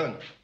Colonel.